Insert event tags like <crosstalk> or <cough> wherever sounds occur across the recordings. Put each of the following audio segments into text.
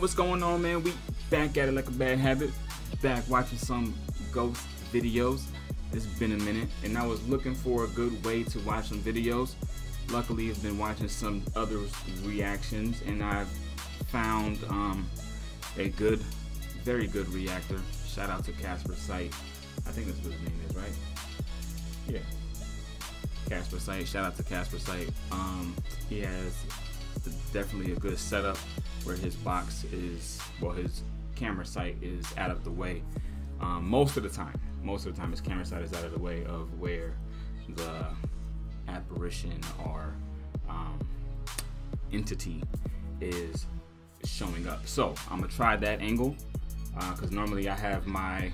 what's going on, man? We back at it like a bad habit. Back watching some ghost videos. It's been a minute, and I was looking for a good way to watch some videos. Luckily, I've been watching some other reactions, and I've found um, a good, very good reactor. Shout out to Casper Sight. I think that's what his name is, right? Yeah. Casper Sight. Shout out to Casper Sight. Um, he has definitely a good setup where his box is, well, his camera sight is out of the way. Um, most of the time, most of the time, his camera sight is out of the way of where the apparition or um, entity is showing up. So I'm gonna try that angle because uh, normally I have my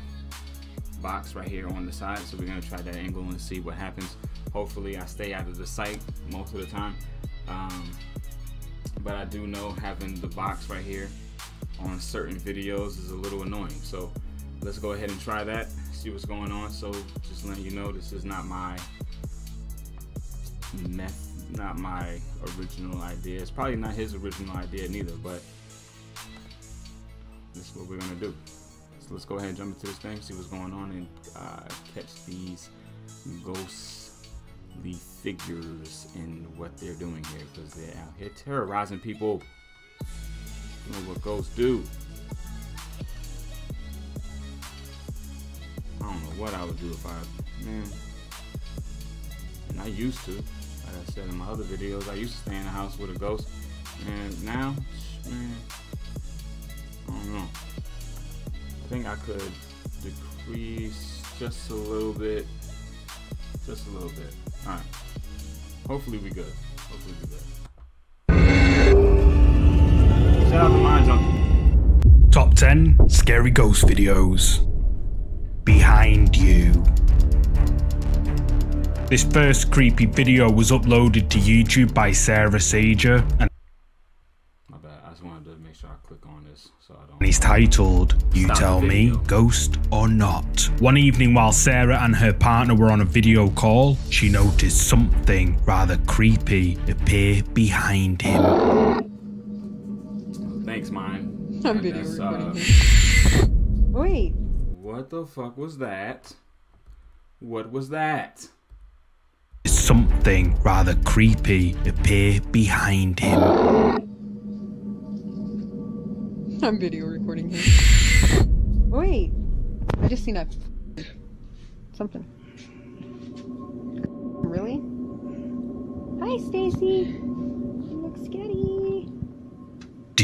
box right here on the side. So we're gonna try that angle and see what happens. Hopefully I stay out of the sight most of the time. Um, but I do know having the box right here on certain videos is a little annoying. So let's go ahead and try that, see what's going on. So just letting you know, this is not my meth, not my original idea. It's probably not his original idea neither, but this is what we're gonna do. So let's go ahead and jump into this thing, see what's going on, and uh, catch these ghostly figures in what they're doing here, because they're out here terrorizing people. Know what ghosts do. I don't know what I would do if I, man. And I used to, like I said in my other videos, I used to stay in the house with a ghost. And now, man, I don't know. I think I could decrease just a little bit. Just a little bit. Alright. Hopefully we good. Hopefully we good. Shout out to Mind Junkie. Top 10 Scary Ghost Videos. Behind You. This first creepy video was uploaded to YouTube by Sarah Sager and My bad. I just wanted to make sure I click on this so I don't. is titled You Stop Tell Me. Ghost or Not. One evening while Sarah and her partner were on a video call, she noticed something rather creepy appear behind him. Thanks, Mind. I'm And video that's, recording uh. <laughs> Wait, What the fuck was that? What was that? Something rather creepy appear behind him. <laughs> I'm video recording here. Wait, I just seen a something. Really? Hi, Stacy. You look scary.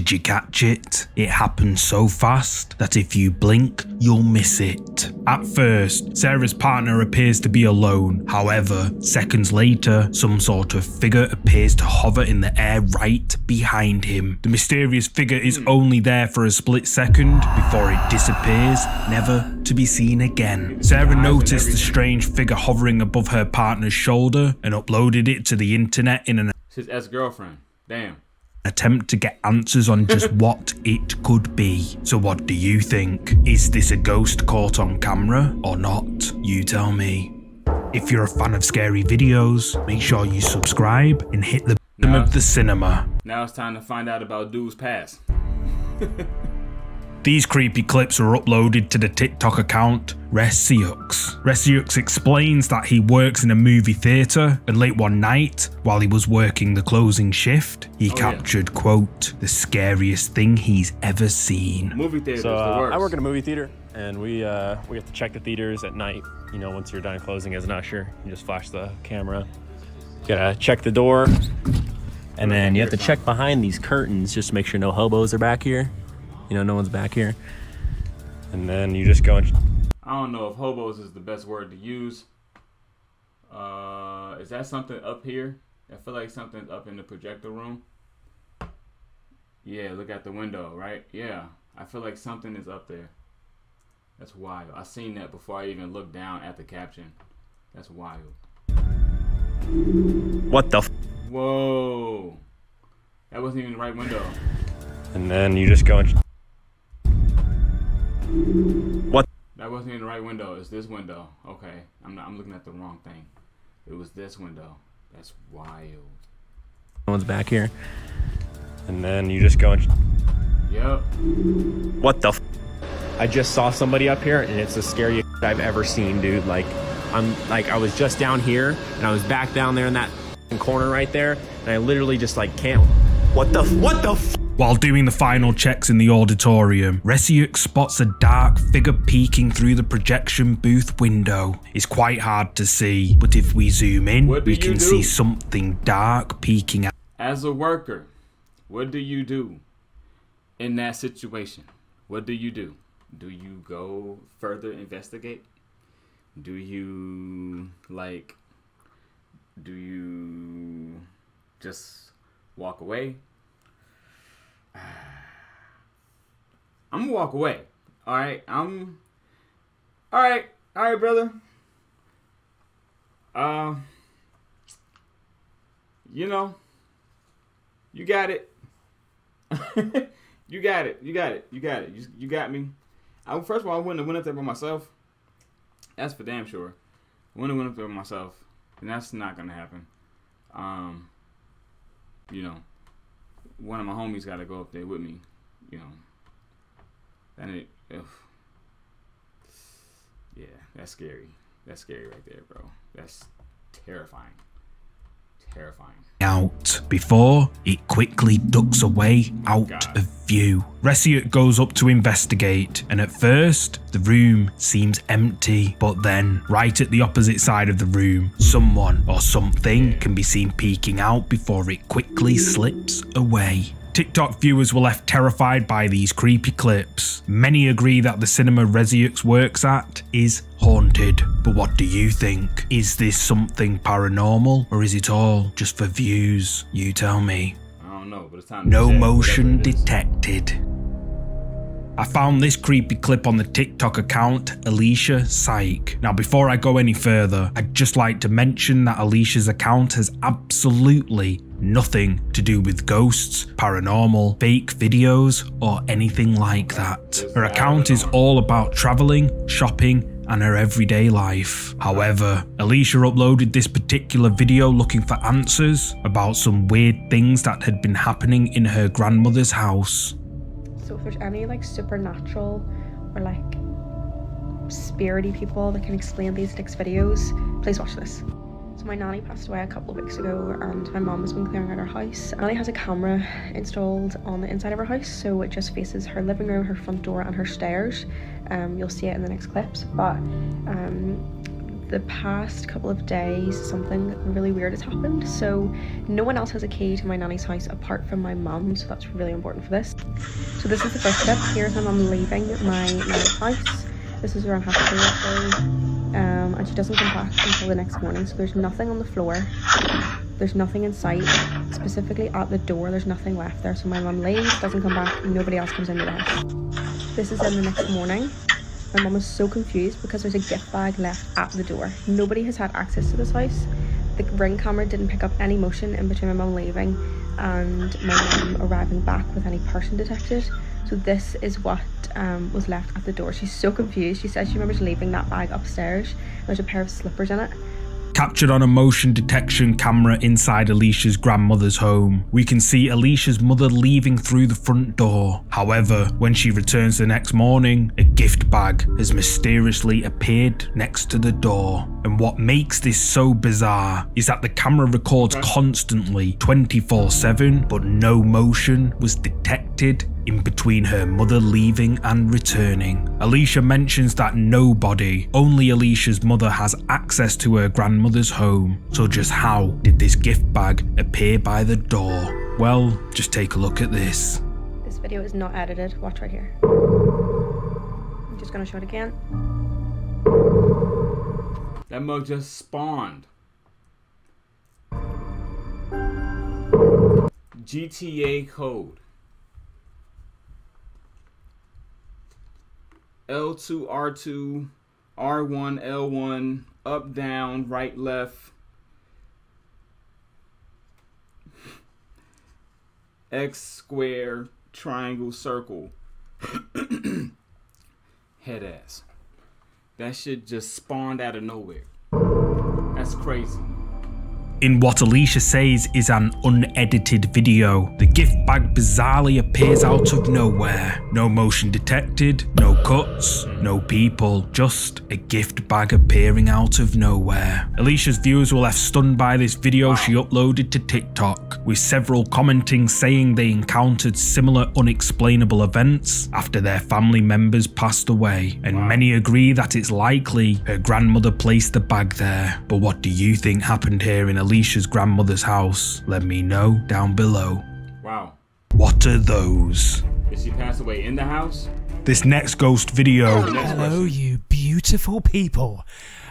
Did you catch it? It happened so fast that if you blink, you'll miss it. At first, Sarah's partner appears to be alone. However, seconds later, some sort of figure appears to hover in the air right behind him. The mysterious figure is only there for a split second before it disappears, never to be seen again. Sarah noticed the strange figure hovering above her partner's shoulder and uploaded it to the internet in an his ex girlfriend. Damn. Attempt to get answers on just <laughs> what it could be. So, what do you think? Is this a ghost caught on camera or not? You tell me. If you're a fan of scary videos, make sure you subscribe and hit the bottom of the cinema. Now it's time to find out about dude's past. <laughs> These creepy clips were uploaded to the TikTok account Resiux. Resiux explains that he works in a movie theatre and late one night, while he was working the closing shift, he Oh, yeah. captured, quote, the scariest thing he's ever seen. Movie theaters, So the uh, worst. I work in a movie theater, and we uh, we have to check the theaters at night. You know, once you're done closing as an usher, you just flash the camera. You gotta check the door, and then you have to check behind these curtains just to make sure no hobos are back here. You know, no one's back here. And then you just go and I don't know if hobos is the best word to use. Uh, is that something up here? I feel like something's up in the projector room. Yeah, look at the window, right? Yeah, I feel like something is up there. That's wild. I seen that before I even looked down at the caption. That's wild. what the? F-? Whoa, that wasn't even the right window. And then you just go and what? That wasn't in the right window. It's this window. Okay, I'm not, I'm looking at the wrong thing. It was this window. That's wild. No one's back here. And then you just go and Yep. What the? F- I just saw somebody up here, and it's the scariest I've ever seen, dude. Like, I'm like, I was just down here, and I was back down there in that corner right there, and I literally just like can't. What the? F- what the? While doing the final checks in the auditorium, Resiux spots a dark figure peeking through the projection booth window. It's quite hard to see, but if we zoom in, we can do? see something dark peeking out. As a worker, what do you do in that situation? What do you do? Do you go further investigate? Do you like do you just walk away? <sighs> I'm gonna walk away. All right, I'm. All right, all right, brother. Uh, you know, you got it. <laughs> you got it. You got it. You got it. You, you got me. I, first of all, I wouldn't have went up there by myself. That's for damn sure. I wouldn't have went up there by myself, and that's not gonna happen. Um, you know, one of my homies got to go up there with me. You know, that it. ugh. Yeah, that's scary. That's scary right there, bro. That's terrifying. Terrifying. out before it quickly ducks away out God. of view. Resiux goes up to investigate, and at first, the room seems empty. But then, right at the opposite side of the room, someone or something can be seen peeking out before it quickly slips away. TikTok viewers were left terrified by these creepy clips. Many agree that the cinema Resiux works at is haunted. But what do you think? Is this something paranormal or is it all just for views? You tell me. I don't know, but it's time. No motion whatever it is. detected. I found this creepy clip on the TikTok account Alicia Psych. Now, before I go any further, I'd just like to mention that Alicia's account has absolutely nothing to do with ghosts, paranormal, fake videos, or anything like that. Her account is all about traveling, shopping, and her everyday life. However, Alicia uploaded this particular video looking for answers about some weird things that had been happening in her grandmother's house. So if there's any like supernatural or like spirity people that can explain these next videos, please watch this. So my nanny passed away a couple of weeks ago and my mom has been clearing out her house. Annie has a camera installed on the inside of her house so it just faces her living room, her front door and her stairs. Um, you'll see it in the next clips. But um, the past couple of days something really weird has happened so no one else has a key to my nanny's house apart from my mum so that's really important for this so this is the first clip here's my mum leaving my nanny's house this is around half three um, and she doesn't come back until the next morning so there's nothing on the floor there's nothing in sight specifically at the door there's nothing left there so my mum leaves doesn't come back nobody else comes into the house this is in the next morning my mum is so confused because there's a gift bag left at the door. Nobody has had access to this house. The ring camera didn't pick up any motion in between my mum leaving and my mum arriving back with any person detected. So this is what um, was left at the door. She's so confused. She says she remembers leaving that bag upstairs. There's a pair of slippers in it. Captured on a motion detection camera inside Alicia's grandmother's home, we can see Alicia's mother leaving through the front door. However, when she returns the next morning, a gift bag has mysteriously appeared next to the door. And what makes this so bizarre is that the camera records constantly 24 7, but no motion was detected in between her mother leaving and returning. Alicia mentions that nobody, only Alicia's mother, has access to her grandmother's home. So, just how did this gift bag appear by the door? Well, just take a look at this. This video is not edited. Watch right here. I'm just gonna show it again. That mug just spawned. GTA code. L2, R2, R1, L1, up, down, right, left. X square, triangle, circle. <clears throat> Head ass. That shit just spawned out of nowhere. That's crazy. In what Alicia says is an unedited video, the gift bag bizarrely appears out of nowhere. No motion detected, no cuts, no people, just a gift bag appearing out of nowhere. Alicia's viewers were left stunned by this video she uploaded to TikTok, with several commenting saying they encountered similar unexplainable events after their family members passed away, and many agree that it's likely her grandmother placed the bag there. But what do you think happened here in Alicia's grandmother's house? Let me know down below. Wow. What are those? Did she pass away in the house? This next ghost video. Next Hello, question. you beautiful people.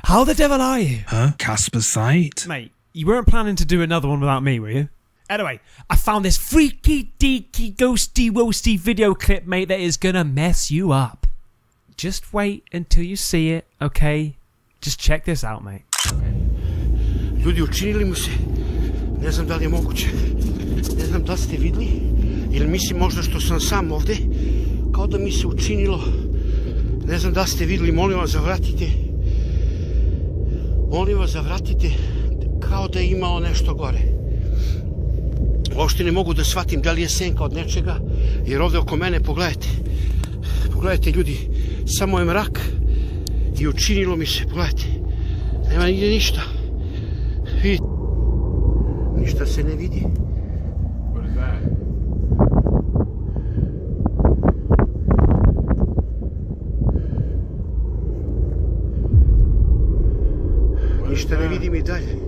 How the devil are you? Huh? Casper Sight? Mate, you weren't planning to do another one without me, were you? Anyway, I found this freaky deaky ghosty woasty video clip, mate, that is gonna mess you up. Just wait until you see it, okay? Just check this out, mate. Ljudi, učinili mu se, ne znam da li je moguće, ne znam da ste vidli, ili mislim možda što sam sam ovde, kao da mi se učinilo, ne znam da ste vidli, molim vas zavratite, molim vas zavratite, kao da je imalo nešto gore. Uopšte ne mogu da shvatim da li je senka od nečega, jer ovde oko mene, pogledajte, pogledajte ljudi, samo je mrak i učinilo mi se, pogledajte, nema nigde ništa. Vidite, ništa se ne vidi. Ništa ne vidim i dalje.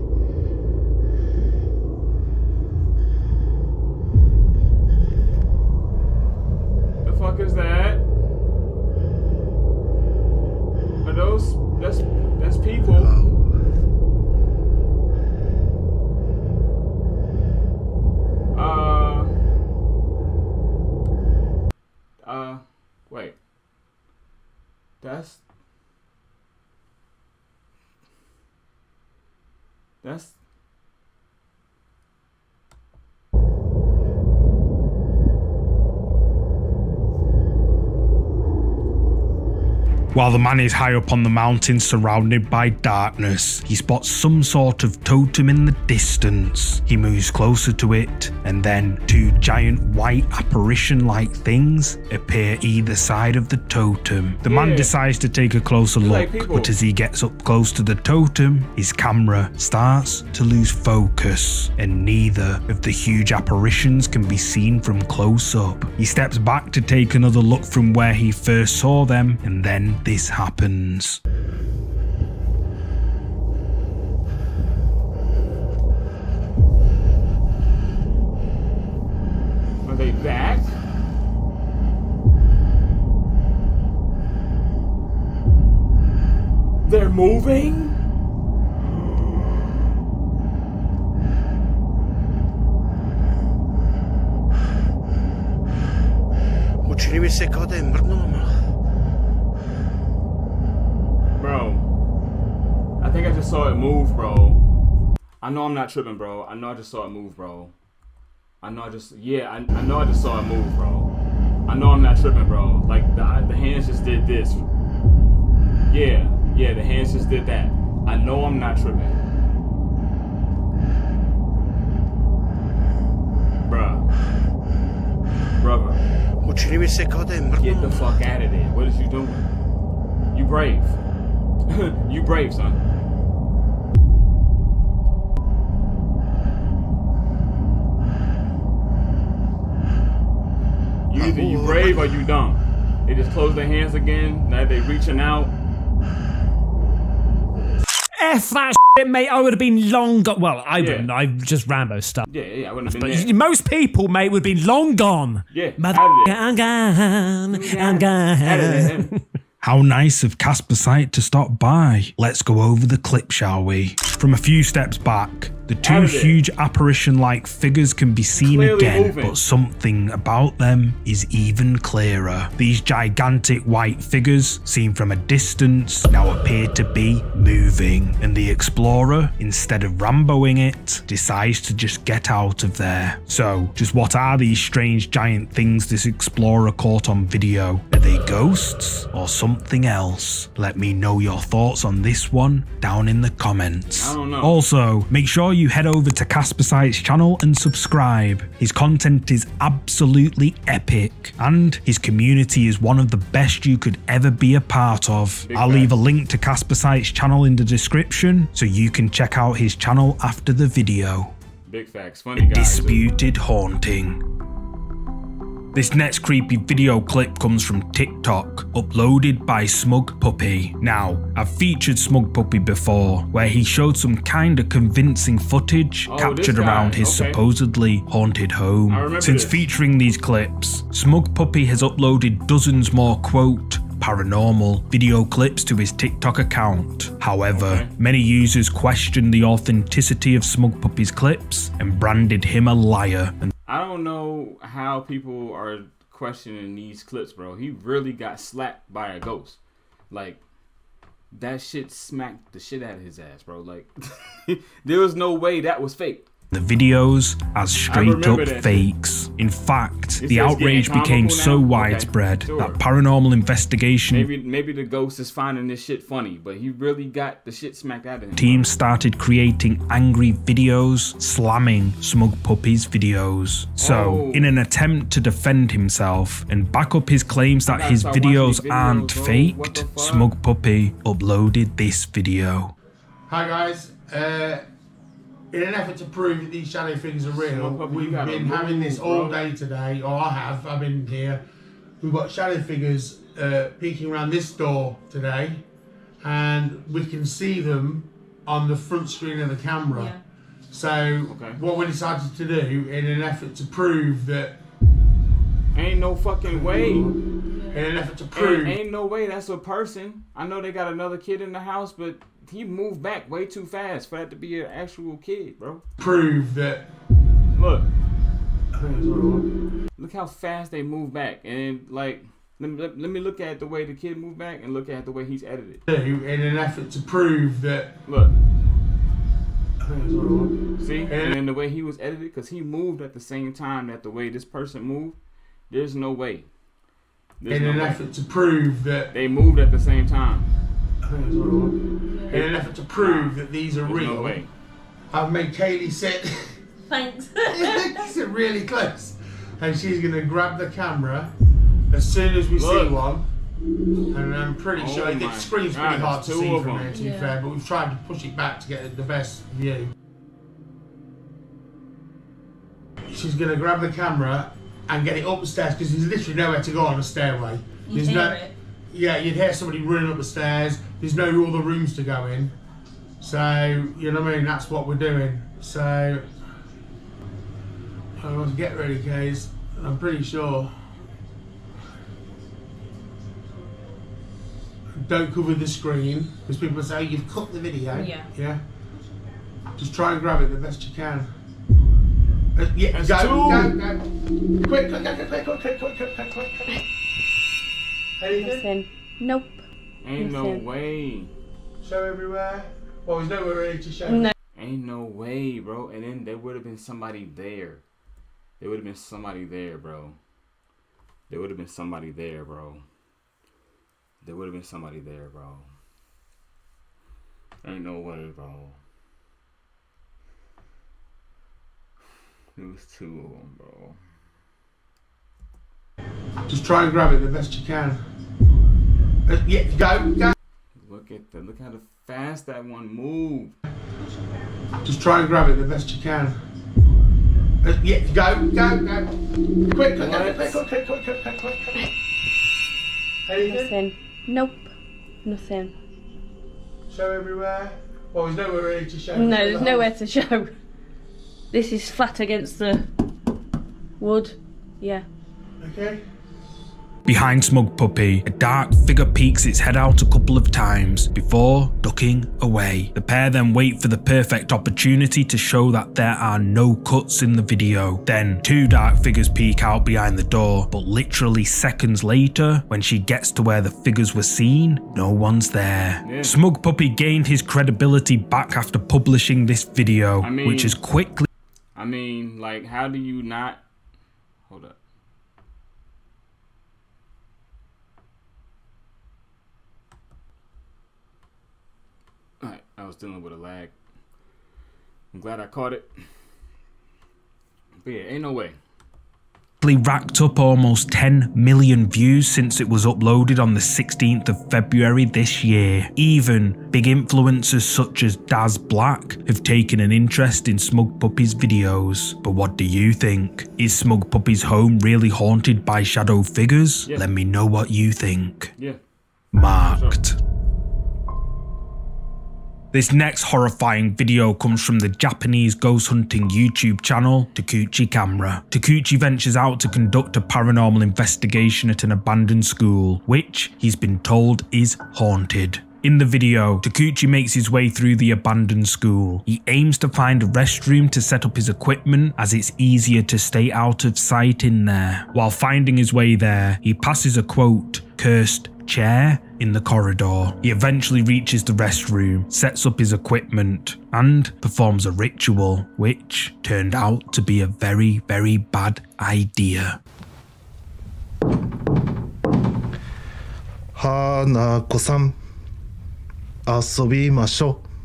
While the man is high up on the mountain surrounded by darkness, he spots some sort of totem in the distance. He moves closer to it, and then two giant white apparition like things appear either side of the totem. The man Yeah. decides to take a closer look, like but as he gets up close to the totem, his camera starts to lose focus, and neither of the huge apparitions can be seen from close up. He steps back to take another look from where he first saw them, and then this happens. are they back? They're moving? Učini mi se kao da je mrnulo malo. Bro, I think I just saw it move, bro. I know I'm not tripping, bro. I know I just saw it move, bro. I know I just, yeah, I, I know I just saw it move, bro. I know I'm not tripping, bro. Like, the, the hands just did this. Yeah, yeah, the hands just did that. I know I'm not tripping. Bruh. Brother. Učini mi se kao da je Get the fuck out of there. What is you doing? You brave. <laughs> you brave, son. You either you brave or you dumb. They just close their hands again. Now they reaching out. F that shit, mate. I would have been long gone. Well, I Yeah. wouldn't. I just Rambo stuff. Yeah, yeah, I wouldn't have But been there. most people, mate, would have been long gone. Yeah, Mother, out of there. I'm gone. I'm Out of gone. there. How nice of Casper Sight to stop by. Let's go over the clip, shall we? From a few steps back, the two Out of it. huge apparition like figures can be seen Clearly again, moving. but something about them is even clearer. These gigantic white figures, seen from a distance, now appear to be moving, and the explorer, instead of Ramboing it, decides to just get out of there. So, just what are these strange giant things this explorer caught on video? Are they ghosts or something else? Let me know your thoughts on this one down in the comments. I don't know. Also, make sure you head over to Casper Sight's channel and subscribe. His content is absolutely epic, and his community is one of the best you could ever be a part of. Big I'll leave a link to Casper Sight's channel in the description so you can check out his channel after the video. Big facts. Funny guy. Disputed Haunting. This next creepy video clip comes from TikTok, uploaded by Smug Puppy. Now, I've featured Smug Puppy before, where he showed some kinda convincing footage Oh, captured around his okay. supposedly haunted home. Since this. featuring these clips, Smug Puppy has uploaded dozens more quote paranormal video clips to his TikTok account. However, Okay. many users questioned the authenticity of Smug Puppy's clips and branded him a liar and I don't know how people are questioning these clips, bro. He really got slapped by a ghost. Like that shit smacked the shit out of his ass, bro. Like <laughs> there was no way that was fake. The videos as straight up remember that. fakes. In fact, This the outrage became comical so now? Okay, widespread sure. that paranormal investigation Maybe maybe the ghost is finding this shit funny, but he really got the shit smacked out of him. teams started creating angry videos slamming Smug Puppy's videos. So, Oh. in an attempt to defend himself and back up his claims that his videos videos, aren't bro. Faked, the? Smug Puppy uploaded this video. Hi guys. Uh, in an effort to prove that these shadow things are real, Small we've been having this all bro. day today, or I have. I've been here. We've got shadow figures uh, peeking around this door today, and we can see them on the front screen of the camera. So Okay. what we decided to do, in an effort to prove that, Ain't no fucking way. in an effort to prove, Ain't, ain't no way that's a person. I know they got another kid in the house, but he moved back way too fast for that to be an actual kid, bro. prove that. Look, look how fast they move back, and like, let me, let, let me look at the way the kid moved back and look at the way he's edited. Do in an effort to prove that. Look, see, and then the way he was edited, because he moved at the same time that the way this person moved. There's no way. There's In no an way. effort to prove that. They moved at the same time. In an effort to prove that these are There's real. no way. I've made Kaylee sit. Thanks. <laughs> sit really close, and she's gonna grab the camera as soon as we see one. And I'm pretty Oh sure my the screen's God, pretty hard to see from here, to be Yeah. fair, but we've tried to push it back to get the best view. She's gonna grab the camera and get it up the stairs because there's literally nowhere to go on the stairway. You There's hear no, it. yeah, you'd hear somebody running up the stairs. There's no other rooms to go in. So, you know what I mean? That's what we're doing. So, I want to get ready, guys. I'm pretty sure. Don't cover the screen because people say you've cut the video. Yeah. Yeah. Just try and grab it the best you can. Uh, yeah, That's go, go, go. Quick, quick, quick, quick, quick, quick, quick, quick, quick, quick, quick. Anything? Nothing. Nope. Ain't no way. Show everywhere. Well, there's nowhere really to show. No. Ain't no way, bro. And then there would have been somebody there. There would have been somebody there, bro. There would have been somebody there, bro. There would have been somebody there, bro. Ain't no way, bro. There was two of them, bro. Just try and grab it the best you can. Uh, yeah, go, go. Look at the look how the fast that one moved. Just try and grab it the best you can. Uh, yeah, go, go, go. Quick, quick, quick, quick, quick, quick, quick, quick, quick, quick, quick. Nothing. Nope. Nothing. Show everywhere. Well, there's nowhere really to show. No, there's nowhere to show. This is flat against the wood. Yeah. Okay. Behind Smug Puppy, a dark figure peeks its head out a couple of times before ducking away. The pair then wait for the perfect opportunity to show that there are no cuts in the video. Then, two dark figures peek out behind the door, but literally seconds later, when she gets to where the figures were seen, no one's there. Yeah. Smug Puppy gained his credibility back after publishing this video, I mean- which is quickly I mean, like, how do you not? Hold up. I was dealing with a lag. I'm glad I caught it. But yeah, ain't no way. racked up almost 10 million views since it was uploaded on the 16th of February this year. Even big influencers such as Daz Black have taken an interest in Smug Puppy's videos. But what do you think? Is Smug Puppy's home really haunted by shadow figures? Yeah. Let me know what you think. Yeah. Marked. This next horrifying video comes from the Japanese ghost hunting YouTube channel Takuchi Camera. Takuchi ventures out to conduct a paranormal investigation at an abandoned school, which he's been told is haunted. In the video, Takuchi makes his way through the abandoned school. He aims to find a restroom to set up his equipment as it's easier to stay out of sight in there. While finding his way there, he passes a quote, cursed chair, in the corridor. He eventually reaches the restroom, sets up his equipment, and performs a ritual, which turned out to be a very, very bad idea. Hanako-san 遊びましょう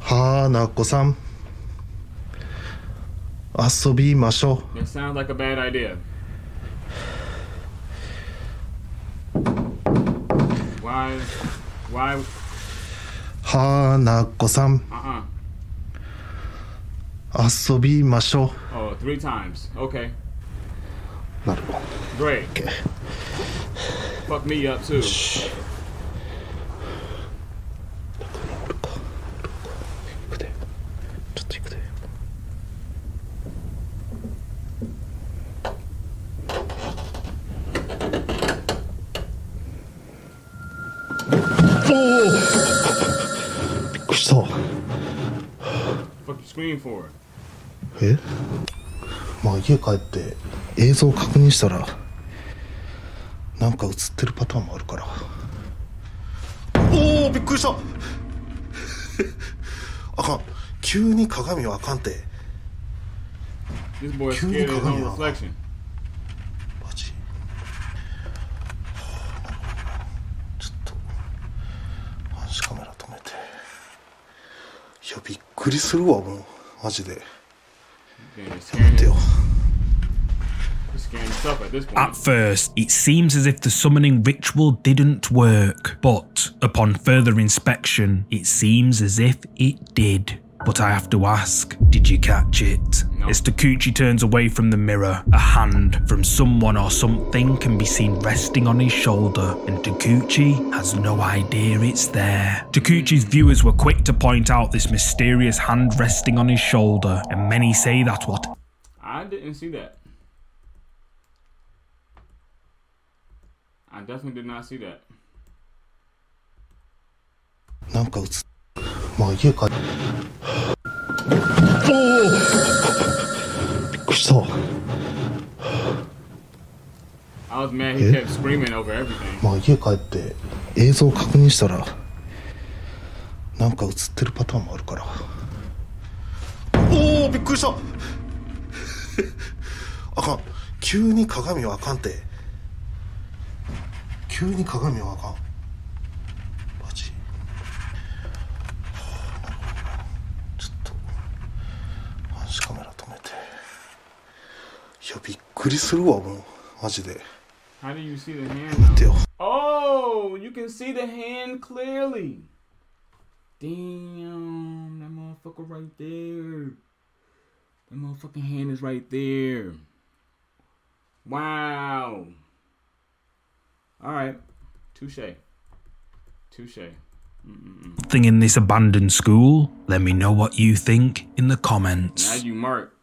花子さん遊びましょ That sounds like a bad idea. Why? Why? う花子さん Uh uh 遊びましょ Oh, three times. Okay. うなるほど Great. Fuck me up too. Shh. えまあ家帰って映像確認したらなんか映ってるパターンもあるから。おおびっくりした。<laughs> あかん。急に鏡はあかんて。急に鏡はあかん.マジ。ちょっと監視カメラ止めて。いやびっくりするわもう。マジで。やめてよ himself at this point. At first, it seems as if the summoning ritual didn't work, but upon further inspection, it seems as if it did. But I have to ask, did you catch it? No. As Takuchi turns away from the mirror, a hand from someone or something can be seen resting on his shoulder, and Takuchi has no idea it's there. Takuchi's viewers were quick to point out this mysterious hand resting on his shoulder, and many say that what I didn't see that. I definitely did not see that. なんか映っまあ家帰って。おお。びっくりした。I was mad he kept screaming over everything. まあ家帰って映像確認したらなんか映ってるパターンもあるから。おおびっくりした。あかん。急に鏡はあかんて急に鏡はあかんマジちょっと監視カメラ止めていやびっくりするわもうマジで How do you see the hand 待ってよ Oh, you can see the hand clearly. Damn, that motherfucker right there. That motherfucking hand is right there. Wow. All right. Touche. Touche. Mm-mm-mm. thing in this abandoned school? Let me know what you think in the Now comments. you mark.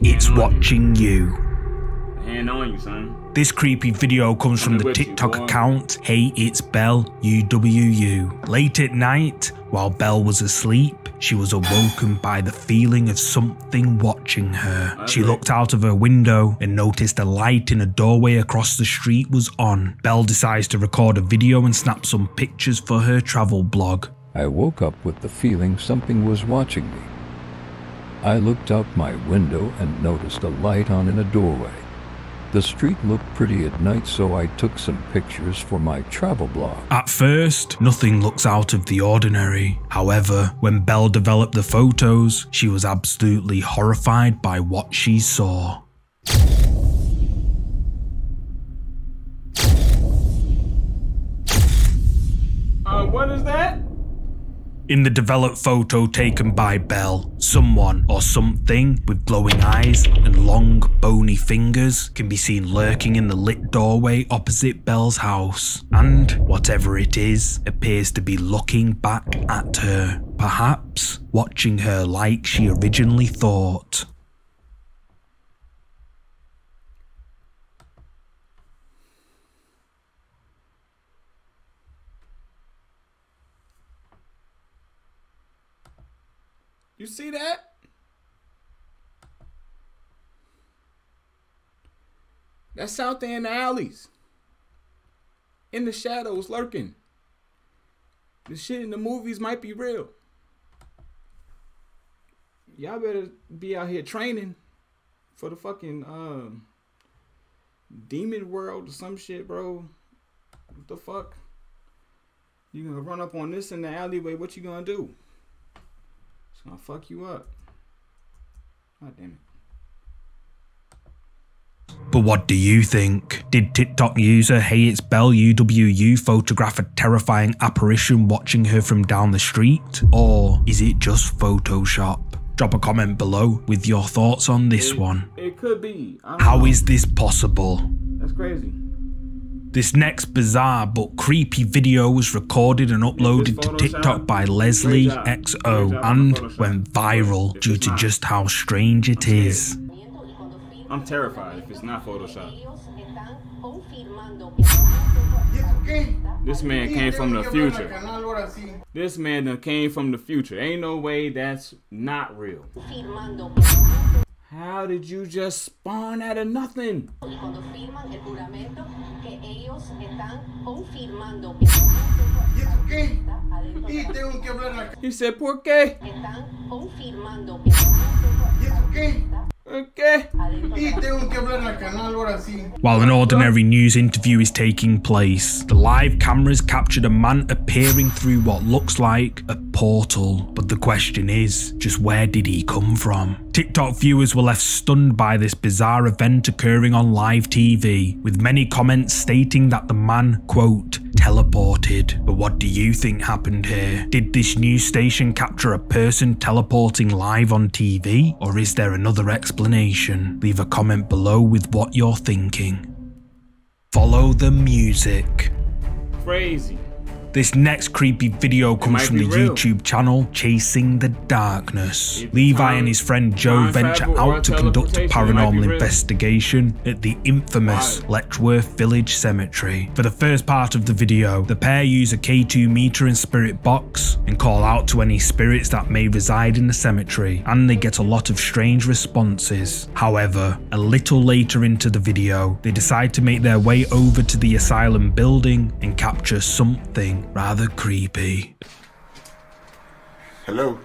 It's Hand on you. watching you. Hand on you, son. This creepy video comes from the with you, TikTok account Hey It's Belle UWU. Late at night, while Belle was asleep, she was awoken by the feeling of something watching her. She looked out of her window and noticed a light in a doorway across the street was on. Belle decides to record a video and snap some pictures for her travel blog. I woke up with the feeling something was watching me. I looked out my window and noticed a light on in a doorway. The street looked pretty at night, so I took some pictures for my travel blog. At first, nothing looks out of the ordinary. However, when Belle developed the photos, she was absolutely horrified by what she saw. Uh, what is that? In the developed photo taken by Belle, someone or something with glowing eyes and long, bony fingers can be seen lurking in the lit doorway opposite Belle's house, and whatever it is appears to be looking back at her, perhaps watching her like she originally thought. You see that? That's out there in the alleys. In the shadows, lurking. The shit in the movies might be real. Y'all better be out here training for the fucking um demon world or some shit, bro. What the fuck? You gonna run up on this in the alleyway? What you gonna do? It's gonna fuck you up. God damn it. But what do you think? Did TikTok user Hey It's Belle UWU photograph a terrifying apparition watching her from down the street? Or is it just Photoshop? Drop a comment below with your thoughts on this one. It could be. How know. is this possible? That's crazy. This next bizarre but creepy video was recorded and uploaded to TikTok by Leslie Great job. Great XO and went viral due to just how strange it is. I'm terrified if it's not Photoshop. This man came from the future. This man came from the future. Ain't no way that's not real. How did you just spawn out of nothing? He said, ¿por qué? Okay. While an ordinary news interview is taking place, the live cameras captured a man appearing through what looks like a portal. But the question is, just where did he come from? TikTok viewers were left stunned by this bizarre event occurring on live TV, with many comments stating that the man, quote, teleported. But what do you think happened here? Did this news station capture a person teleporting live on TV? Or is there another explanation? Leave a comment below with what you're thinking. Follow the music. Crazy. This next creepy video comes from the real. YouTube channel Chasing the Darkness. It's Levi and his friend Joe venture out to conduct a teleportation, it might be paranormal investigation at the infamous Letchworth Village Cemetery. For the first part of the video, the pair use a K2 meter and spirit box and call out to any spirits that may reside in the cemetery, and they get a lot of strange responses. However, a little later into the video, they decide to make their way over to the asylum building and capture something rather creepy. Hello.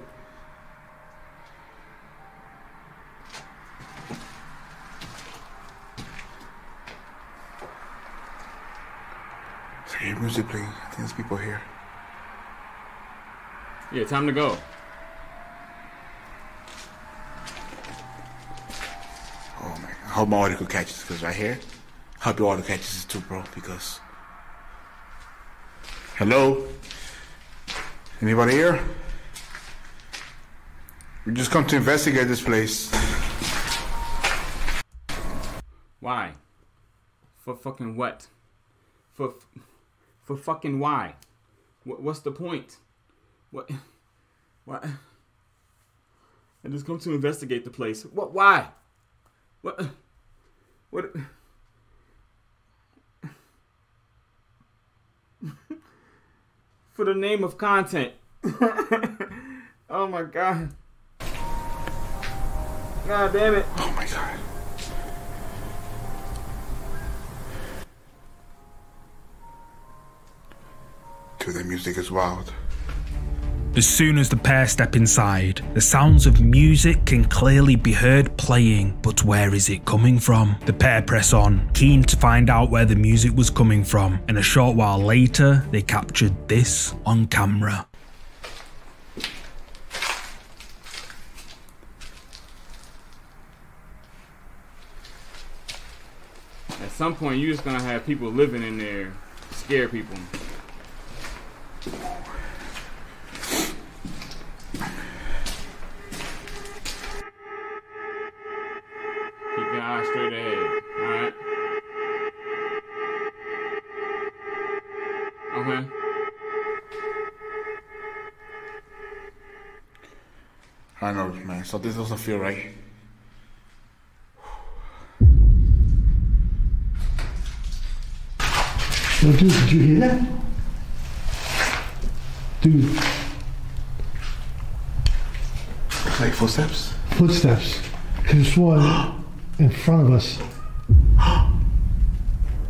So your music playing. I think there's people here. Yeah, time to go. Oh my! I hope my audio catches because right here. I hope your audio catches this too, bro. Because. Hello. Anybody here? We just come to investigate this place. Why? For fucking what? For for fucking why? What, what's the point? What? What? I just come to investigate the place. What? Why? What? What? For the name of content. <laughs> oh my god. God damn it. Oh my god. Dude, that music is wild. As soon as the pair step inside, the sounds of music can clearly be heard playing, but where is it coming from? The pair press on, keen to find out where the music was coming from, and a short while later, they captured this on camera. At some point, you're just gonna have people living in there, scare people. I know, man. So this doesn't feel right. So, dude, did you hear that? Dude, Like footsteps? footsteps. There's one in front of us.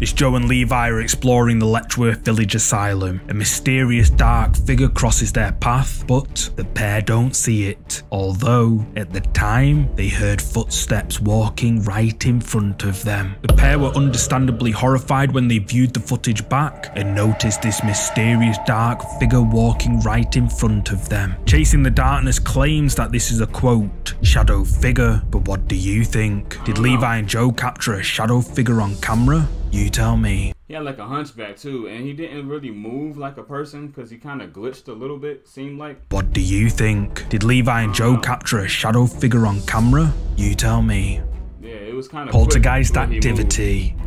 As Joe and Levi are exploring the Letchworth Village Asylum, a mysterious dark figure crosses their path, but the pair don't see it. Although, at the time, they heard footsteps walking right in front of them. The pair were understandably horrified when they viewed the footage back and noticed this mysterious dark figure walking right in front of them. Chasing the Darkness claims that this is a quote, shadow figure, but what do you think? Did Levi and Joe capture a shadow figure on camera? You tell me. He had like a hunchback too, and he didn't really move like a person because he kind of glitched a little bit. Seemed like. What do you think? Did Levi and Joe capture a shadow figure on camera? You tell me. Yeah, it was kind of Poltergeist activity.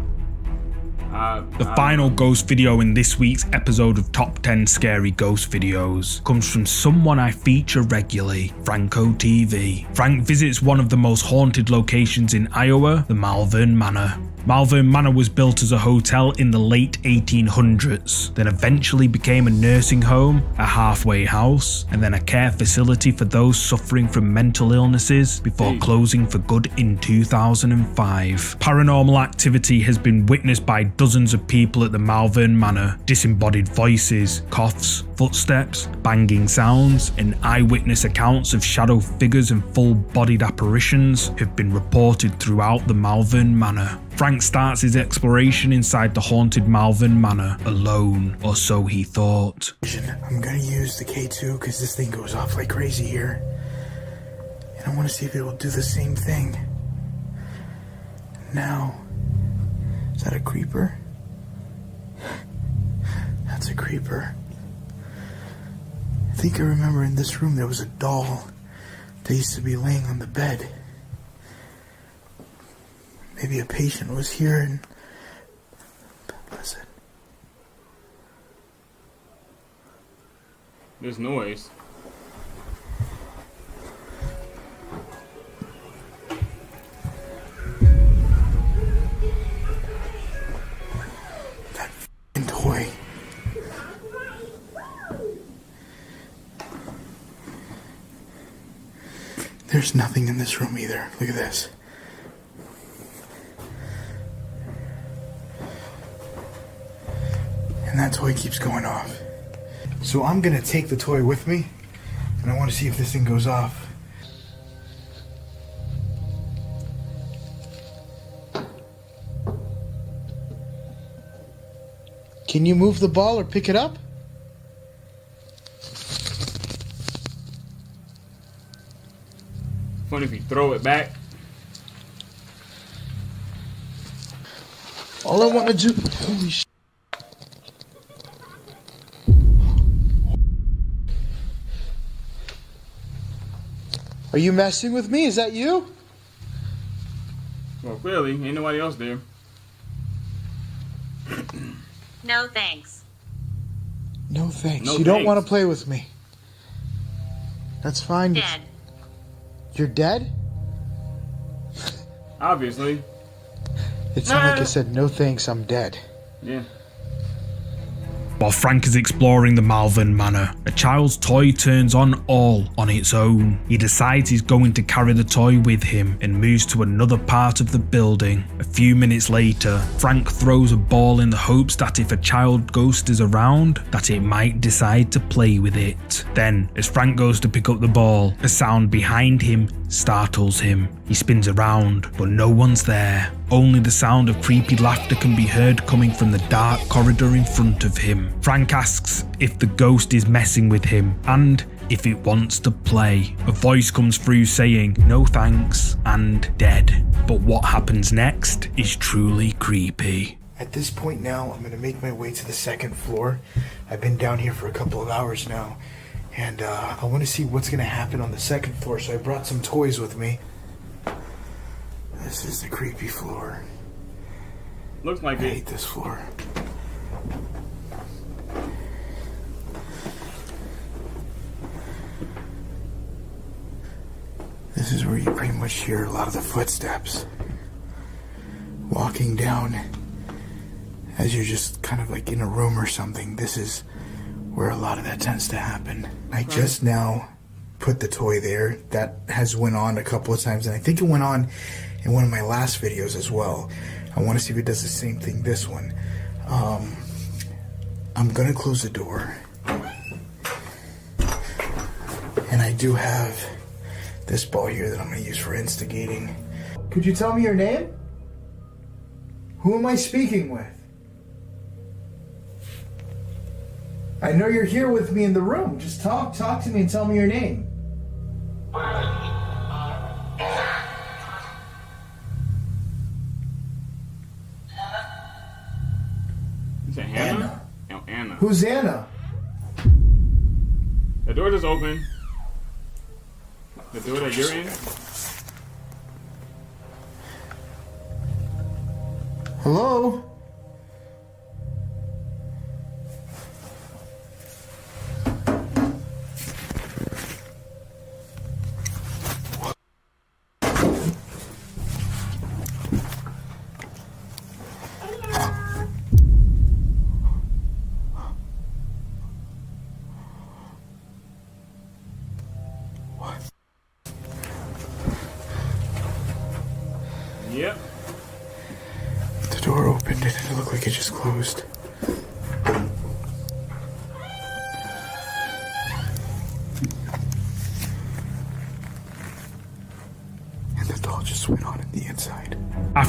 Uh, The final ghost video in this week's episode of Top 10 Scary Ghost Videos comes from someone I feature regularly, Franco TV. Frank visits one of the most haunted locations in Iowa, the Malvern Manor. Malvern Manor was built as a hotel in the late 1800s, then eventually became a nursing home, a halfway house, and then a care facility for those suffering from mental illnesses before closing for good in 2005. Paranormal activity has been witnessed by dozens of people at the Malvern Manor. Disembodied voices, coughs, footsteps, banging sounds, and eyewitness accounts of shadow figures and full bodied apparitions have been reported throughout the Malvern Manor. Frank starts his exploration inside the haunted Malvern Manor alone, or so he thought. I'm gonna use the K2 because this thing goes off like crazy here. And I want to see if it will do the same thing. Now, is that a creeper? That's a creeper. I think I remember in this room there was a doll that used to be laying on the bed. Maybe a patient was here and. Listen. There's noise. There's nothing in this room either. Look at this. And that toy keeps going off. So I'm gonna take the toy with me, and I want to see if this thing goes off. Can you move the ball or pick it up? Funny if you throw it back. All I want to do. Holy sh! Are you messing with me? Is that you? Well, clearly, ain't nobody else there. No thanks. No thanks. No you don't want to play with me. That's fine. Dead. You're dead? Obviously. It sounded like I said, no thanks, I'm dead. Yeah. While Frank is exploring the Malvern Manor, a child's toy turns on all on its own. He decides he's going to carry the toy with him and moves to another part of the building. A few minutes later, Frank throws a ball in the hopes that if a child ghost is around, that it might decide to play with it. Then, as Frank goes to pick up the ball, a sound behind him startles him. He spins around, but no one's there. Only the sound of creepy laughter can be heard coming from the dark corridor in front of him. Frank asks if the ghost is messing with him and if it wants to play. A voice comes through saying, no thanks, and dead. But what happens next is truly creepy. At this point now, I'm gonna make my way to the second floor. I've been down here for a couple of hours now, and uh, I want to see what's gonna happen on the second floor. So I brought some toys with me. This is the creepy floor. Looks like I it. hate this floor. This is where you pretty much hear a lot of the footsteps walking down as you're just kind of like in a room or something. This is where a lot of that tends to happen. I just now put the toy there. That has went on a couple of times, and I think it went on in one of my last videos as well. I want to see if it does the same thing this one. Um, I'm gonna close the door, and I do have this ball here that I'm gonna use for instigating. Could you tell me your name? Who am I speaking with? I know you're here with me in the room. Just talk, talk to me and tell me your name. You say Hannah? Oh, Anna. Who's Anna? The door just The door that you're in. Hello?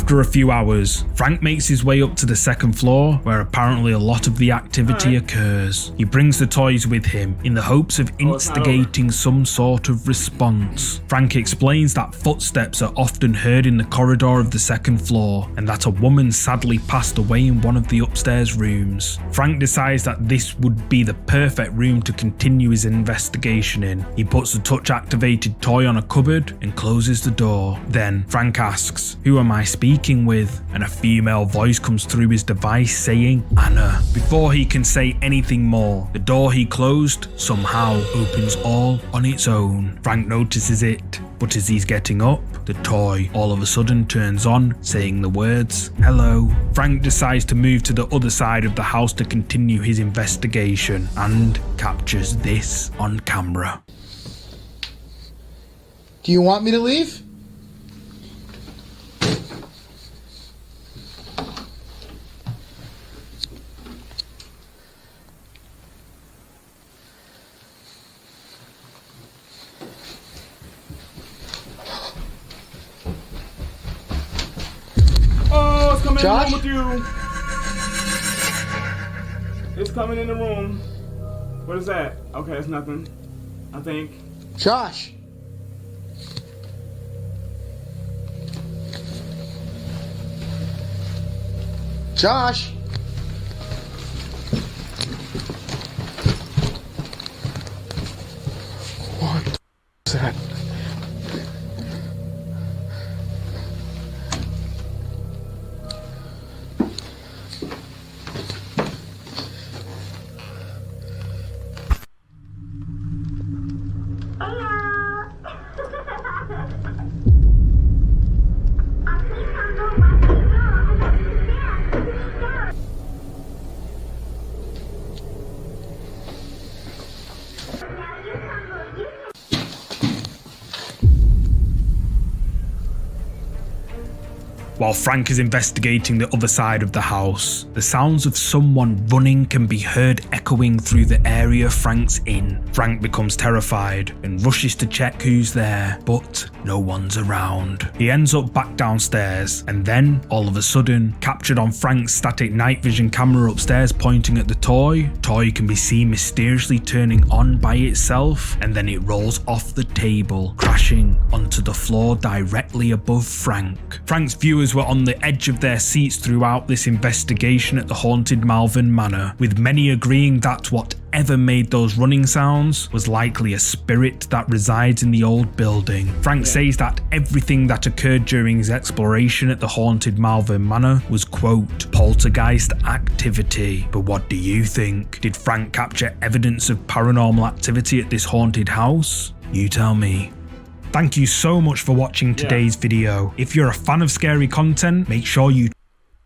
After a few hours, Frank makes his way up to the second floor where apparently a lot of the activity occurs. He brings the toys with him in the hopes of oh, instigating some sort of response. Frank explains that footsteps are often heard in the corridor of the second floor and that a woman sadly passed away in one of the upstairs rooms. Frank decides that this would be the perfect room to continue his investigation in. He puts the touch activated toy on a cupboard and closes the door. Then Frank asks, Who am I speaking with? And a female voice comes through his device saying, Anna. Before he can say anything more, the door he closed somehow opens all on its own. Frank notices it, but as he's getting up, the toy all of a sudden turns on, saying the words, Hello. Frank decides to move to the other side of the house to continue his investigation and captures this on camera. Do you want me to leave? Oh, it's coming Josh? in the room with you. It's coming in the room. What is that? Okay, it's nothing. I think. Josh! Josh! While Frank is investigating the other side of the house, the sounds of someone running can be heard echoing through the area Frank's in. Frank becomes terrified and rushes to check who's there, but no one's around. He ends up back downstairs, and then, all of a sudden, captured on Frank's static night vision camera upstairs pointing at the toy, toy can be seen mysteriously turning on by itself, and then it rolls off the table, crashing onto the floor directly above Frank. Frank's viewers were on the edge of their seats throughout this investigation at the haunted Malvern Manor, with many agreeing that whatever made those running sounds was likely a spirit that resides in the old building. Frank says that everything that occurred during his exploration at the haunted Malvern Manor was, quote, poltergeist activity. But what do you think? Did Frank capture evidence of paranormal activity at this haunted house? You tell me. Thank you so much for watching today's video. If you're a fan of scary content, make sure you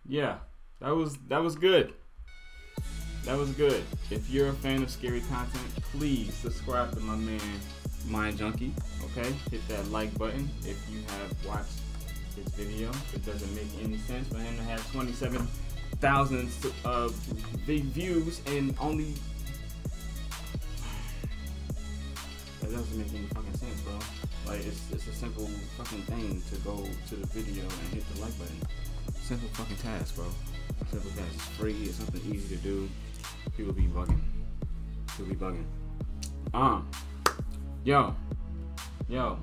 Yeah, that was that was good. That was good. If you're a fan of scary content, please subscribe to my man Mind Junkie. Okay, hit that like button if you have watched his video. It doesn't make any sense for him to have 27,000 uh, big views and only. <sighs> That doesn't make any fucking sense, bro. Like it's it's a simple fucking thing to go to the video and hit the like button. Simple fucking task, bro. Simple task. It's free. It's something easy to do. People be bugging. People be bugging. Um, yo, yo.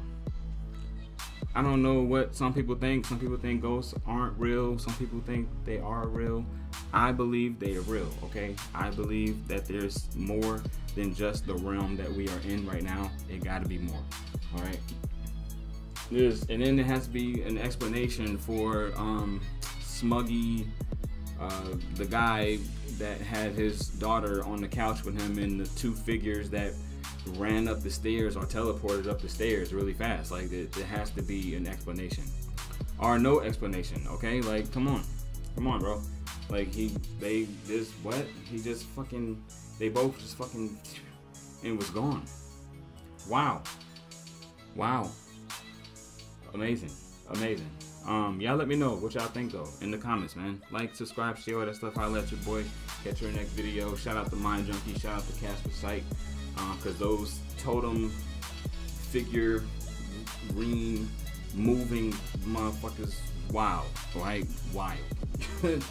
I don't know what some people think. Some people think ghosts aren't real. Some people think they are real. I believe they are real, okay? I believe that there's more than just the realm that we are in right now. It gotta be more. Alright. There's and then there has to be an explanation for um Smuggy uh, the guy that had his daughter on the couch with him and the two figures that ran up the stairs or teleported up the stairs really fast. Like there, there has to be an explanation or no explanation. Okay, like come on, come on, bro. Like he, they, this what? He just fucking, they both just fucking, and was gone. Wow, wow, amazing, amazing. Um, y'all let me know what y'all think though in the comments, man. Like, subscribe, share all that stuff. I'll let your boy catch your next video. Shout out to Mind Junkie. Shout out to Casper Sight. Um, cause those totem figure green moving motherfuckers wild, right? Wild. <laughs>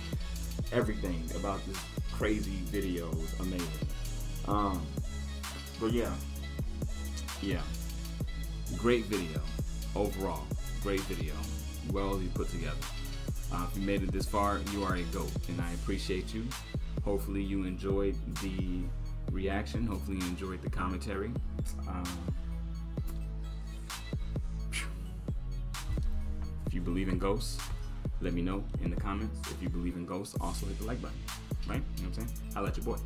Everything about this crazy videos. amazing. Um, but yeah, yeah, great video overall. Great video, well you put together. Uh, if you made it this far, you are a goat, and I appreciate you. Hopefully, you enjoyed the reaction. Hopefully, you enjoyed the commentary. Um, if you believe in ghosts, let me know in the comments. If you believe in ghosts, also hit the like button right? You know what I'm saying? I at your boy.